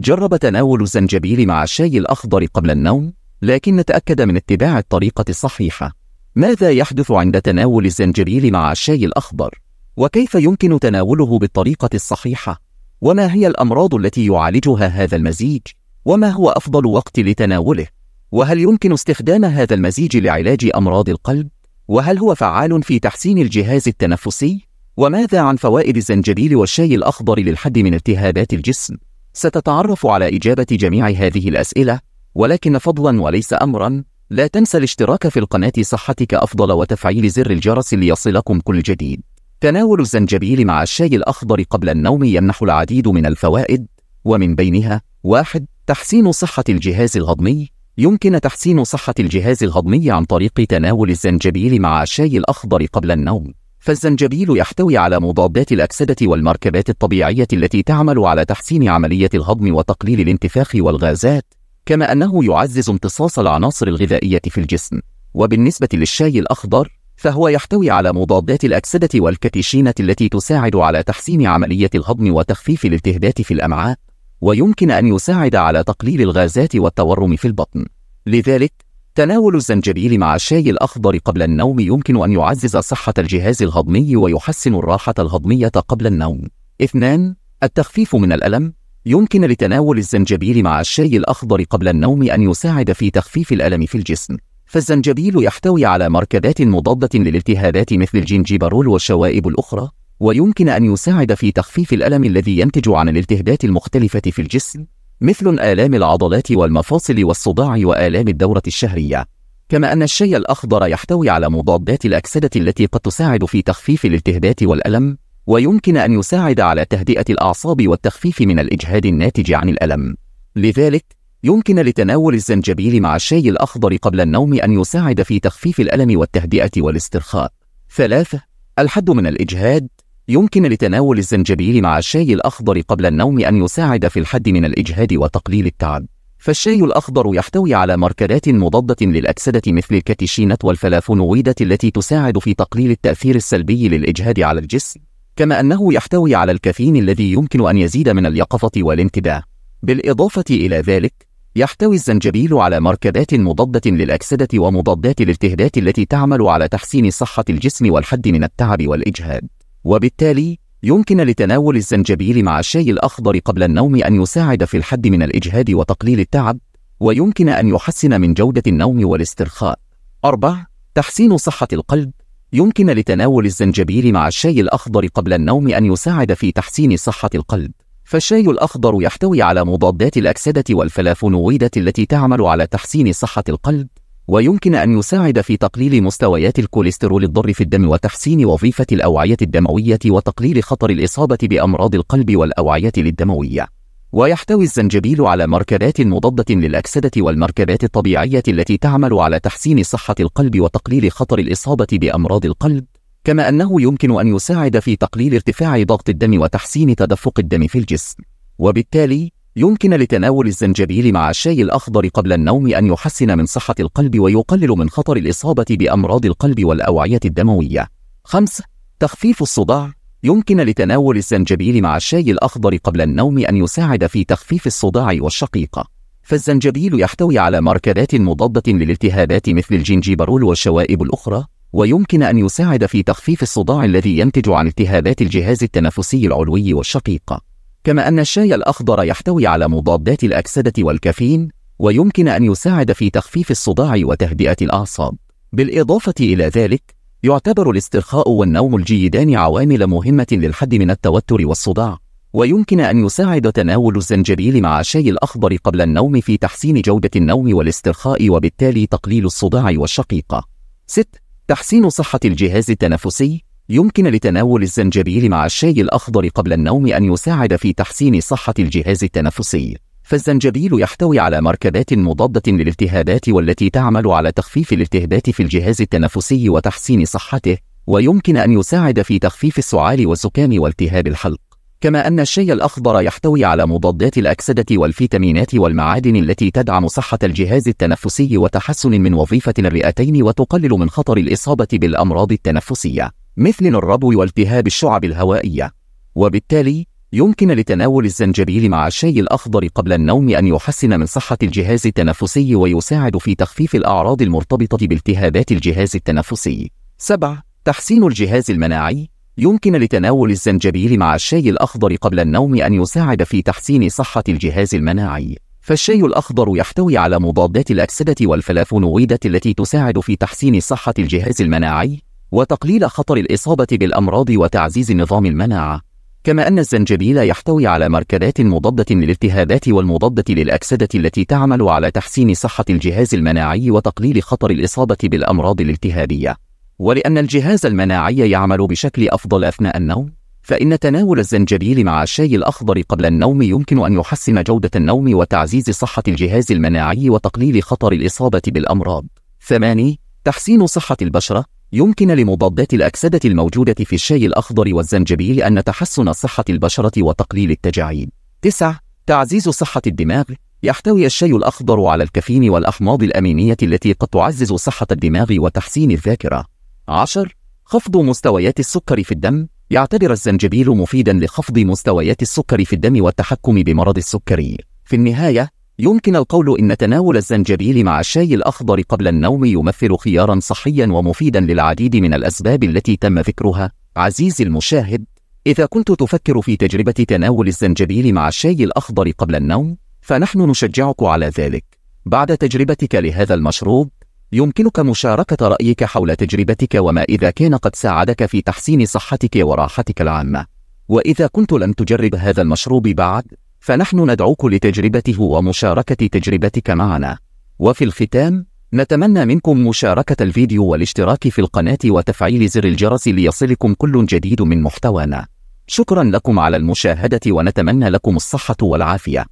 جرب تناول الزنجبيل مع الشاي الأخضر قبل النوم لكن تأكد من اتباع الطريقة الصحيحة ماذا يحدث عند تناول الزنجبيل مع الشاي الأخضر؟ وكيف يمكن تناوله بالطريقة الصحيحة؟ وما هي الأمراض التي يعالجها هذا المزيج؟ وما هو أفضل وقت لتناوله؟ وهل يمكن استخدام هذا المزيج لعلاج أمراض القلب؟ وهل هو فعال في تحسين الجهاز التنفسي؟ وماذا عن فوائد الزنجبيل والشاي الأخضر للحد من التهابات الجسم؟ ستتعرف على إجابة جميع هذه الأسئلة ولكن فضلا وليس أمرا لا تنسى الاشتراك في القناة صحتك أفضل وتفعيل زر الجرس ليصلكم كل جديد. تناول الزنجبيل مع الشاي الأخضر قبل النوم يمنح العديد من الفوائد ومن بينها واحد تحسين صحة الجهاز الهضمي. يمكن تحسين صحة الجهاز الهضمي عن طريق تناول الزنجبيل مع الشاي الأخضر قبل النوم. فالزنجبيل يحتوي على مضادات الأكسدة والمركبات الطبيعية التي تعمل على تحسين عملية الهضم وتقليل الانتفاخ والغازات كما أنه يعزز امتصاص العناصر الغذائية في الجسم. وبالنسبة للشاي الأخضر فهو يحتوي على مضادات الأكسدة والكاتيشينة التي تساعد على تحسين عملية الهضم وتخفيف الالتهابات في الأمعاء ويمكن أن يساعد على تقليل الغازات والتورم في البطن. لذلك تناول الزنجبيل مع الشاي الأخضر قبل النوم يمكن أن يعزز صحة الجهاز الهضمي ويحسن الراحة الهضمية قبل النوم. اثنان التخفيف من الألم يمكن لتناول الزنجبيل مع الشاي الأخضر قبل النوم أن يساعد في تخفيف الألم في الجسم. فالزنجبيل يحتوي على مركبات مضادة للالتهابات مثل الجنجيبرول والشوائب الأخرى، ويمكن أن يساعد في تخفيف الألم الذي ينتج عن الالتهابات المختلفة في الجسم، مثل آلام العضلات والمفاصل والصداع وآلام الدورة الشهرية. كما أن الشاي الأخضر يحتوي على مضادات الأكسدة التي قد تساعد في تخفيف الالتهابات والألم ويمكن أن يساعد على تهدئة الأعصاب والتخفيف من الإجهاد الناتج عن الألم. لذلك يمكن لتناول الزنجبيل مع الشاي الأخضر قبل النوم أن يساعد في تخفيف الألم والتهدئة والاسترخاء. ثلاثة الحد من الإجهاد يمكن لتناول الزنجبيل مع الشاي الأخضر قبل النوم أن يساعد في الحد من الإجهاد وتقليل التعب. فالشاي الأخضر يحتوي على مركبات مضادة للأكسدة مثل الكاتيشينة والفلافونويدات التي تساعد في تقليل التأثير السلبي للإجهاد على الجسم كما أنه يحتوي على الكافيين الذي يمكن أن يزيد من اليقظة والانتباه. بالإضافة إلى ذلك يحتوي الزنجبيل على مركبات مضادة للأكسدة ومضادات الالتهابات التي تعمل على تحسين صحة الجسم والحد من التعب والإجهاد. وبالتالي يمكن لتناول الزنجبيل مع الشاي الأخضر قبل النوم أن يساعد في الحد من الإجهاد وتقليل التعب ويمكن أن يحسن من جودة النوم والاسترخاء. أربع تحسين صحة القلب يمكن لتناول الزنجبيل مع الشاي الأخضر قبل النوم أن يساعد في تحسين صحة القلب. فالشاي الأخضر يحتوي على مضادات الأكسدة والفلافونويدات التي تعمل على تحسين صحة القلب ويمكن أن يساعد في تقليل مستويات الكوليسترول الضار في الدم وتحسين وظيفة الأوعية الدموية وتقليل خطر الإصابة بأمراض القلب والأوعية الدموية. ويحتوي الزنجبيل على مركبات مضادة للأكسدة والمركبات الطبيعية التي تعمل على تحسين صحة القلب وتقليل خطر الإصابة بأمراض القلب، كما أنه يمكن أن يساعد في تقليل ارتفاع ضغط الدم وتحسين تدفق الدم في الجسم. وبالتالي يمكن لتناول الزنجبيل مع الشاي الأخضر قبل النوم أن يحسن من صحة القلب ويقلل من خطر الإصابة بأمراض القلب والأوعية الدموية. 5. تخفيف الصداع يمكن لتناول الزنجبيل مع الشاي الأخضر قبل النوم أن يساعد في تخفيف الصداع والشقيقة. فالزنجبيل يحتوي على مركبات مضادة للالتهابات مثل الجنجيبرول والشوائب الأخرى، ويمكن أن يساعد في تخفيف الصداع الذي ينتج عن التهابات الجهاز التنفسي العلوي والشقيقة. كما أن الشاي الأخضر يحتوي على مضادات الأكسدة والكافيين ويمكن أن يساعد في تخفيف الصداع وتهدئة الأعصاب بالإضافة إلى ذلك يعتبر الاسترخاء والنوم الجيدان عوامل مهمة للحد من التوتر والصداع ويمكن أن يساعد تناول الزنجبيل مع الشاي الأخضر قبل النوم في تحسين جودة النوم والاسترخاء وبالتالي تقليل الصداع والشقيقة 6. تحسين صحة الجهاز التنفسي يمكن لتناول الزنجبيل مع الشاي الأخضر قبل النوم أن يساعد في تحسين صحة الجهاز التنفسي. فالزنجبيل يحتوي على مركبات مضادة للالتهابات والتي تعمل على تخفيف الالتهابات في الجهاز التنفسي وتحسين صحته ويمكن أن يساعد في تخفيف السعال والزكام والتهاب الحلق. كما أن الشاي الأخضر يحتوي على مضادات الأكسدة والفيتامينات والمعادن التي تدعم صحة الجهاز التنفسي وتحسن من وظيفة الرئتين وتقلل من خطر الإصابة بالأمراض التنفسية. مثل الربو والتهاب الشعب الهوائية وبالتالي يمكن لتناول الزنجبيل مع الشاي الأخضر قبل النوم أن يحسن من صحة الجهاز التنفسي ويساعد في تخفيف الأعراض المرتبطة بالتهابات الجهاز التنفسي. 7. تحسين الجهاز المناعي يمكن لتناول الزنجبيل مع الشاي الأخضر قبل النوم أن يساعد في تحسين صحة الجهاز المناعي. فالشاي الأخضر يحتوي على مضادات الأكسدة والفلافونويدات التي تساعد في تحسين صحة الجهاز المناعي وتقليل خطر الإصابة بالأمراض وتعزيز نظام المناعة. كما أن الزنجبيل يحتوي على مركبات مضادة للالتهابات والمضادة للأكسدة التي تعمل على تحسين صحة الجهاز المناعي وتقليل خطر الإصابة بالأمراض الالتهابية. ولأن الجهاز المناعي يعمل بشكل أفضل أثناء النوم، فإن تناول الزنجبيل مع الشاي الأخضر قبل النوم يمكن أن يحسن جودة النوم وتعزيز صحة الجهاز المناعي وتقليل خطر الإصابة بالأمراض. ثماني تحسين صحة البشرة يمكن لمضادات الأكسدة الموجودة في الشاي الأخضر والزنجبيل أن تحسن صحة البشرة وتقليل التجاعيد. 9. تعزيز صحة الدماغ يحتوي الشاي الأخضر على الكافيين والأحماض الأمينية التي قد تعزز صحة الدماغ وتحسين الذاكرة. 10. خفض مستويات السكر في الدم يعتبر الزنجبيل مفيدا لخفض مستويات السكر في الدم والتحكم بمرض السكري. في النهاية، يمكن القول إن تناول الزنجبيل مع الشاي الأخضر قبل النوم يمثل خيارا صحيا ومفيدا للعديد من الأسباب التي تم ذكرها. عزيزي المشاهد، إذا كنت تفكر في تجربة تناول الزنجبيل مع الشاي الأخضر قبل النوم، فنحن نشجعك على ذلك. بعد تجربتك لهذا المشروب، يمكنك مشاركة رأيك حول تجربتك وما إذا كان قد ساعدك في تحسين صحتك وراحتك العامة. وإذا كنت لم تجرب هذا المشروب بعد، فنحن ندعوك لتجربته ومشاركة تجربتك معنا. وفي الختام، نتمنى منكم مشاركة الفيديو والاشتراك في القناة وتفعيل زر الجرس ليصلكم كل جديد من محتوانا. شكرا لكم على المشاهدة ونتمنى لكم الصحة والعافية.